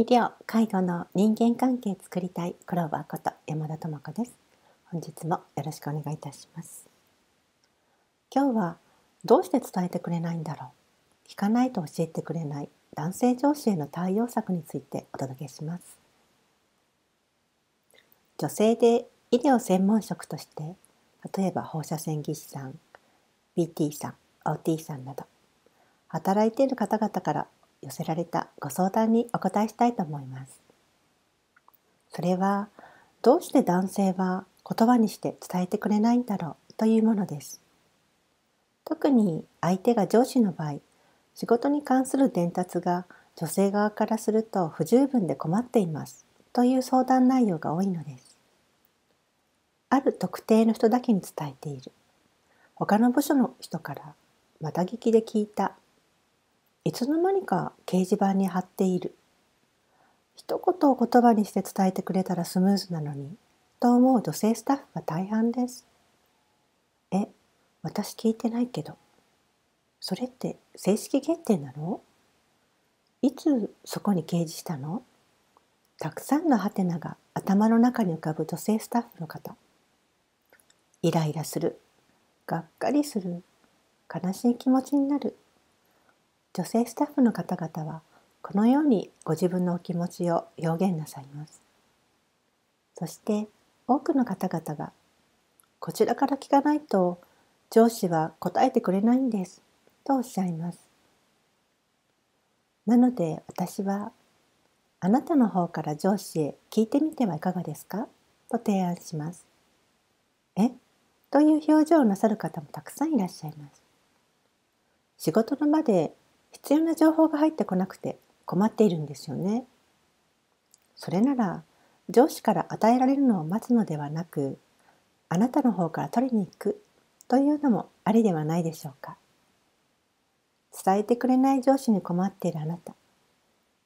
医療・介護の人間関係作りたいクローバーこと山田智子です。本日もよろしくお願いいたします。今日はどうして伝えてくれないんだろう。聞かないと教えてくれない男性上司への対応策についてお届けします。女性で医療専門職として例えば放射線技師さん BT さん OT さんなど働いている方々から寄せられたご相談にお答えしたいと思います。それはどうして男性は言葉にして伝えてくれないんだろうというものです。特に相手が上司の場合、仕事に関する伝達が女性側からすると不十分で困っていますという相談内容が多いのです。ある特定の人だけに伝えている。他の部署の人からまた聞きで聞いたいつの間にか掲示板に貼っている。一言を言葉にして伝えてくれたらスムーズなのに、と思う女性スタッフが大半です。え、私聞いてないけど。それって正式決定なの？いつそこに掲示したの？たくさんのハテナが頭の中に浮かぶ女性スタッフの方。イライラする。がっかりする。悲しい気持ちになる。女性スタッフの方々はこのようにご自分のお気持ちを表現なさいます。そして多くの方々がこちらから聞かないと上司は答えてくれないんですとおっしゃいます。なので私はあなたの方から上司へ聞いてみてはいかがですか？と提案します。え？という表情をなさる方もたくさんいらっしゃいます。仕事の場で必要な情報が入ってこなくて困っているんですよね。それなら上司から与えられるのを待つのではなくあなたの方から取りに行くというのもありではないでしょうか。伝えてくれない上司に困っているあなた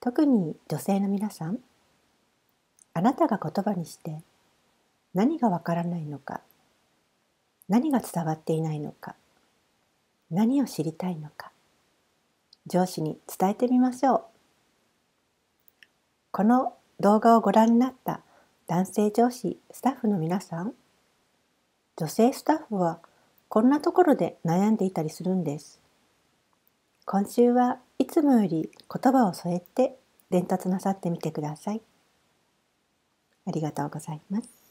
特に女性の皆さんあなたが言葉にして何がわからないのか何が伝わっていないのか何を知りたいのか上司に伝えてみましょう。この動画をご覧になった男性上司スタッフの皆さん、女性スタッフはこんなところで悩んでいたりするんです。今週はいつもより言葉を添えて伝達なさってみてください。ありがとうございます。